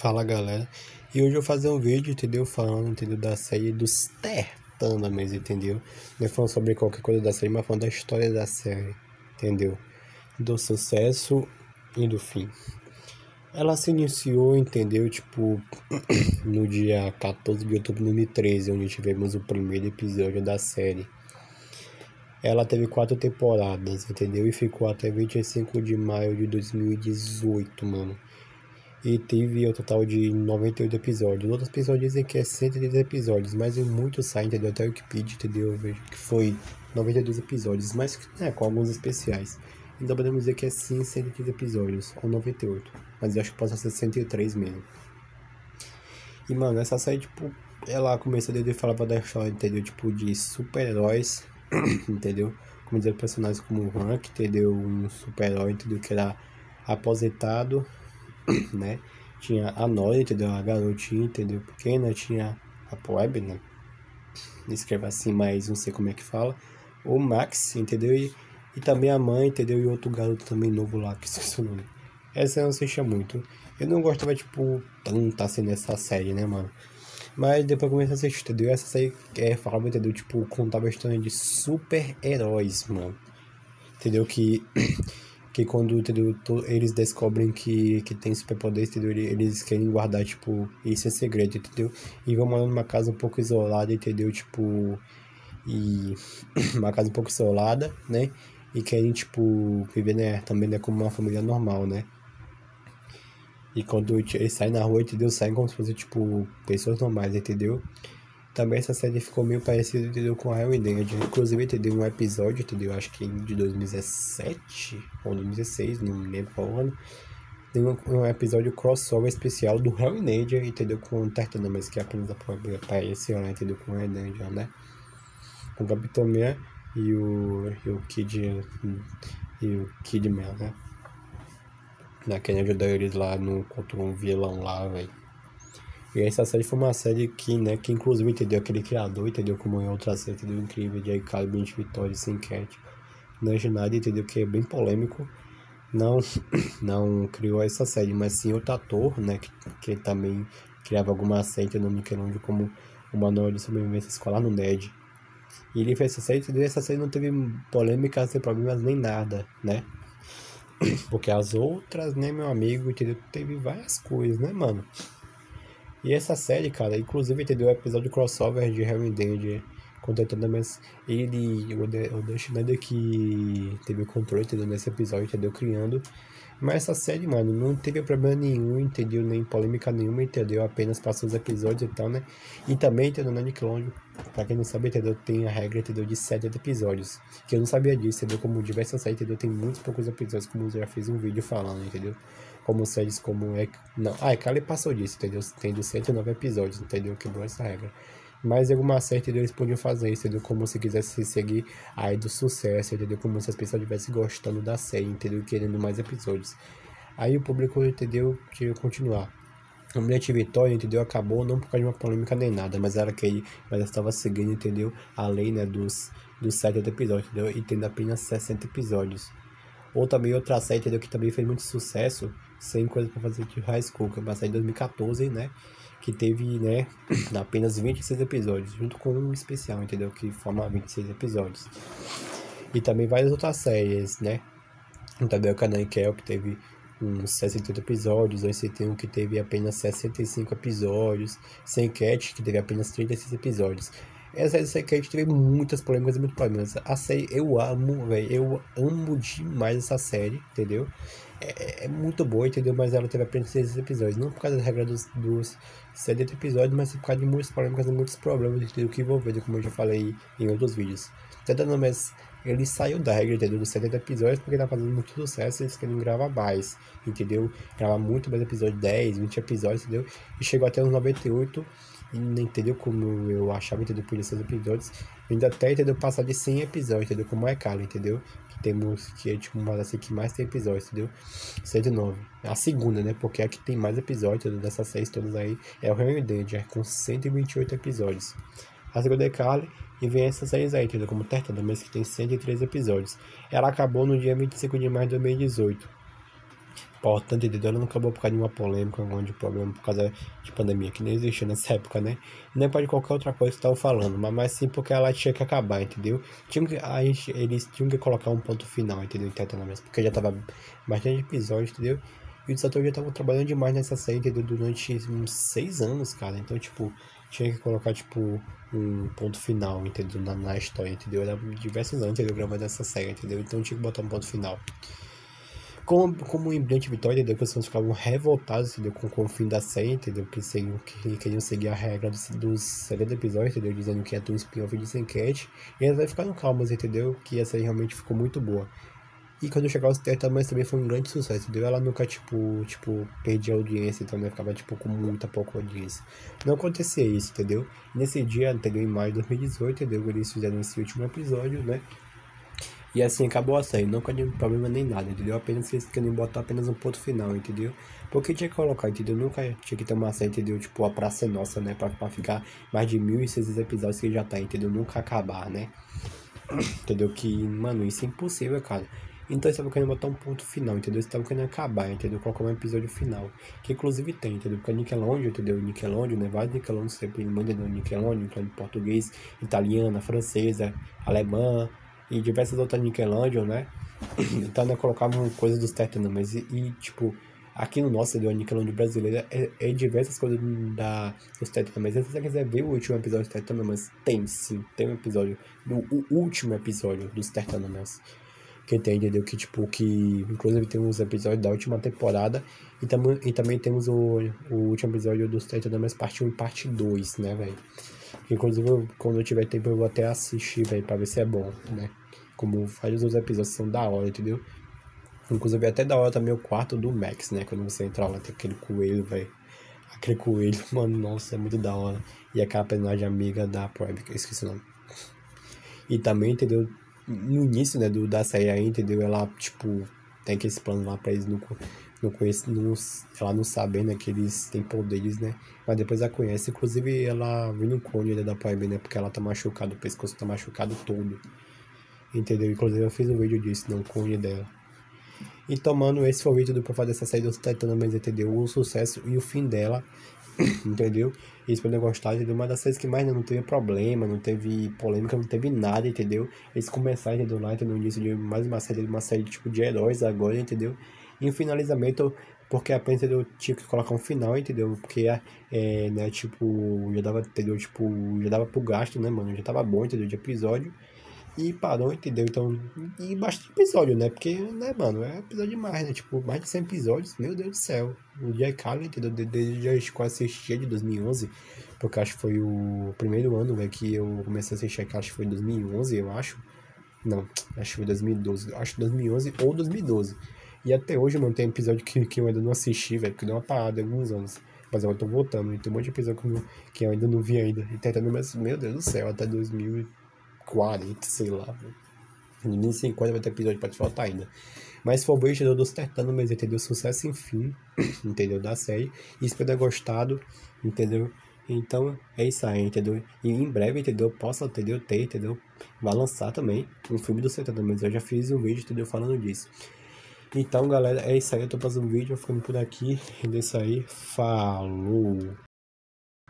Fala galera, e hoje eu vou fazer um vídeo, entendeu? Falando, entendeu? Da série dos Tertânames, entendeu? Não é falando sobre qualquer coisa da série, mas falando da história da série, entendeu? Do sucesso e do fim. Ela se iniciou, entendeu? Tipo, no dia 14 de outubro de 2013, onde tivemos o primeiro episódio da série. Ela teve quatro temporadas, entendeu? E ficou até 25 de maio de 2018, mano e teve o um total de 98 episódios. Outras pessoas dizem que é 110 episódios, mas em muitos sites, entendeu? Até o Wikipedia, entendeu? Eu vejo que foi 92 episódios, mas né, com alguns especiais. Então podemos dizer que é sim 110 episódios, ou 98. Mas eu acho que pode ser 103 mesmo. E mano, essa série, tipo, ela começou a falar da história, entendeu? Tipo, de super-heróis, entendeu? Como dizer, personagens como o Hank, entendeu? Um super-herói, entendeu? Que era aposentado né? Tinha a Nora, entendeu? A garotinha, entendeu? Pequena, tinha a Poeb, né? Escreve assim, mas não sei como é que fala. O Max, entendeu? E, e também a mãe, entendeu? E outro garoto também novo lá, que esqueci o nome. Essa eu não assistia muito. Eu não gostava, tipo, tanto assim nessa série, né, mano? Mas depois comecei a assistir, entendeu? Essa série é, falava, entendeu? Tipo, contava a história de super-heróis, mano. Entendeu? Que que quando entendeu, eles descobrem que, que tem superpoder, entendeu? Eles querem guardar, tipo, isso é segredo, entendeu? E vão morar numa casa um pouco isolada, entendeu? Tipo, e uma casa um pouco isolada, né? E querem, tipo, viver, né, também, né, como uma família normal, né? E quando eles saem na rua, entendeu? Saem como se fossem, tipo, pessoas normais, entendeu? Também essa série ficou meio parecida, entendeu, com Harry Danger. Inclusive, entendeu, um episódio, entendeu, acho que de 2017 ou 2016, não me lembro qual ano. Tem um, episódio crossover especial do Harry Danger, entendeu, com o Tartanamas, que apenas apareceu lá, entendeu, com o Harry Danger, né? Com o Capitão Man e o, e o Kid e o Kidman, né? Naquele ajudar eles lá no, contra um vilão lá, velho. E essa série foi uma série que, né, que inclusive entendeu aquele criador, entendeu? Como em outra série, entendeu? Incrível, de Aikari, Bench Vitória, sem cat. Não é nada, entendeu? Que é bem polêmico. Não, não criou essa série, mas sim outro ator, né? Que, que também criava alguma série, entendeu? Nickelodeon como o Manual de Sobrevivência Escolar no NED. E ele fez essa série, entendeu? Essa série não teve polêmica, sem problemas nem nada, né? Porque as outras, né, meu amigo, entendeu? Teve várias coisas, né, mano? E essa série, cara, inclusive entendeu? O episódio crossover de Harry Danger contentando mas ele, o, de, o Dan Schneider que teve o controle, entendeu, nesse episódio, entendeu, criando. Mas essa série, mano, não teve problema nenhum, entendeu, nem polêmica nenhuma, entendeu, apenas passou os episódios e tal, né. E também, entendeu, na Nickelodeon, pra quem não sabe, entendeu, tem a regra, entendeu, de 7 episódios, que eu não sabia disso, entendeu, como diversas séries, entendeu, tem muitos poucos episódios, como eu já fiz um vídeo falando, entendeu como séries como é não ah Kali passou disso entendeu tem 209 episódios entendeu quebrou essa regra mas alguma série entendeu eles podiam fazer isso entendeu como se quisesse seguir aí do sucesso entendeu como se as pessoas estivessem gostando da série entendeu querendo mais episódios aí o público entendeu queria continuar a de Vitória, entendeu? Acabou não por causa de uma polêmica nem nada, mas era que mas estava seguindo, entendeu? A lei, né, dos, dos 70 episódios, entendeu? E tendo apenas 60 episódios. Ou também outra série, entendeu? Que também fez muito sucesso, sem coisa para fazer de High School, que é uma série de 2014, né? Que teve, né, apenas 26 episódios, junto com um especial, entendeu? Que forma 26 episódios. E também várias outras séries, né? Também o Kel, que teve uns 68 episódios, o tem um que teve apenas 65 episódios, Sem Cat, que teve apenas 36 episódios. Essa série que a gente teve muitas polêmicas e muitos problemas. A série eu amo, velho. Eu amo demais essa série, entendeu? É, é, muito boa, entendeu? Mas ela teve apenas 6 episódios. Não por causa da regra dos, dos 70 episódios, mas por causa de muitas polêmicas e muitos problemas entendeu? que envolveram, como eu já falei em outros vídeos. Tentando, mas ele saiu da regra, entendeu? Dos 70 episódios porque tá fazendo muito sucesso e eles querem gravar mais, entendeu? Gravar muito mais episódios, 10, 20 episódios, entendeu? E chegou até uns 98 e não entendeu como eu achava, entendeu? Por esses episódios. Ainda até, entendeu? Passar de 100 episódios, entendeu? Como é Kala, entendeu? Que temos, que é tipo uma das que mais tem episódios, entendeu? 109. A segunda, né? Porque a que tem mais episódios, entendeu? Dessas seis todas aí é o Henry Danger, com 128 episódios. A segunda é Kali e vem essas séries aí, entendeu? Como Terta, mês que tem 103 episódios. Ela acabou no dia 25 de maio de 2018. Importante, entendeu? Ela não acabou por causa de uma polêmica, um de problema por causa de pandemia, que nem existia nessa época, né? Nem pode qualquer outra coisa que estavam falando, mas, mas sim porque ela tinha que acabar, entendeu? Tinha que, a gente, eles tinham que colocar um ponto final, entendeu? Em Tetanamento, porque já tava bastante episódio, entendeu? E os atores já estavam trabalhando demais nessa série, entendeu? Durante uns seis anos, cara. Então, tipo, tinha que colocar, tipo, um ponto final, entendeu? Na, na história, entendeu? Era diversos anos, entendeu? Gravando essa série, entendeu? Então tinha que botar um ponto final. Como, como em Brilhante Vitória, entendeu? Que os fãs ficavam revoltados, entendeu? Com, com o fim da série, entendeu? Que, seguiam, que queriam seguir a regra dos, dos 70 episódios, entendeu? Dizendo que ia ter um spin-off de Enquete. E eles ficaram calmos, entendeu? Que a série realmente ficou muito boa. E quando chegar aos 30 mas também foi um grande sucesso, entendeu? Ela nunca, tipo, tipo, perdia audiência, então né? ficava, tipo, com muita pouca audiência. Não acontecia isso, entendeu? Nesse dia, entendeu? Em maio de 2018, entendeu? Eles fizeram esse último episódio, né? E assim acabou a série, não com problema nem nada, entendeu? Apenas eles querem botar apenas um ponto final, entendeu? Porque tinha que colocar, entendeu? Nunca tinha que ter uma série, entendeu? Tipo, a Praça é Nossa, né? Pra, pra ficar mais de 1.600 episódios que já tá, entendeu? Nunca acabar, né? Entendeu? Que, mano, isso é impossível, cara. Então eles estavam querendo botar um ponto final, entendeu? Eles estavam querendo acabar, entendeu? Colocar um episódio final. Que inclusive tem, entendeu? Porque a Nickelodeon, entendeu? Nickelodeon, né? Vários Nickelodeon sempre mandam no Nickelodeon, então português, italiana, francesa, alemã e diversas outras Nickelodeon, né? Então né, colocavam coisas dos Tetanumers e, e, tipo, aqui no nosso, entendeu? A Nickelodeon brasileira é, é diversas coisas da, dos Tetanumers. Se você quiser ver o último episódio dos Tetanumers, tem sim, tem um episódio, o, o último episódio dos Tetanumers que tem, entendeu? Que, tipo, que inclusive tem uns episódios da última temporada e, tam e também temos o, o último episódio dos Titanomas parte 1 e parte 2, né, velho? Inclusive, quando eu tiver tempo, eu vou até assistir, velho, pra ver se é bom, né? Como vários dos episódios são da hora, entendeu? Inclusive, até da hora também o quarto do Max, né? Quando você entra lá, tem aquele coelho, velho. Aquele coelho, mano, nossa, é muito da hora. E aquela personagem amiga da Prime, que eu esqueci o nome. E também, entendeu? no início, né, do, da série aí, entendeu? Ela, tipo, tem aqueles planos lá pra eles não, não conhecer, não, ela não saber, né, que eles têm poderes, né? Mas depois ela conhece, inclusive ela vem no cone né, da Prime, né? Porque ela tá machucada, o pescoço tá machucado todo. Entendeu? Inclusive eu fiz um vídeo disso, no cone dela. Então, mano, esse foi o vídeo do pra fazer essa série dos Titanomas, entendeu? O sucesso e o fim dela. entendeu? Eles podem gostar, entendeu? Uma das séries que mais né, não teve problema, não teve polêmica, não teve nada, entendeu? Eles começaram, entendeu? Lá, entendeu? no início de mais uma série, uma série tipo de heróis agora, entendeu? E o finalizamento, porque a Pena, entendeu? Tinha que colocar um final, entendeu? Porque, é, né, tipo, já dava, entendeu? Tipo, já dava pro gasto, né, mano? Já tava bom, entendeu? De episódio. E parou, entendeu? Então, e bastante episódio, né? Porque, né, mano, é episódio demais, né? Tipo, mais de 100 episódios, meu Deus do céu. O Jack Carlin, entendeu? Desde eu quase assistia de 2011, porque acho que foi o primeiro ano, velho, que eu comecei a assistir, acho que foi 2011, eu acho. Não, acho que foi 2012, acho que 2011 ou 2012. E até hoje, mano, tem episódio que, que eu ainda não assisti, velho, porque deu uma parada há alguns anos. Mas eu tô voltando, e tem um monte de episódio que eu, que eu ainda não vi ainda. E tentando, mas, meu Deus do céu, até 2000 40, sei lá. Nem 50 vai ter episódio pra te faltar ainda. Mas foi o beijo dos Tertano, mas entendeu? Sucesso enfim, entendeu? Da série. E espero ter gostado, entendeu? Então é isso aí, entendeu? E em breve, entendeu? Posso, entendeu? Ter, entendeu? Vai lançar também um filme do Sertano, mas eu já fiz um vídeo, entendeu? Falando disso. Então, galera, é isso aí. Eu tô fazendo um vídeo, ficando por aqui. É isso aí. Falou!